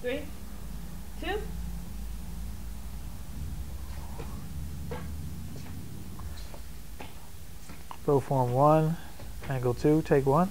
three, two. Bow form one, angle two, take one.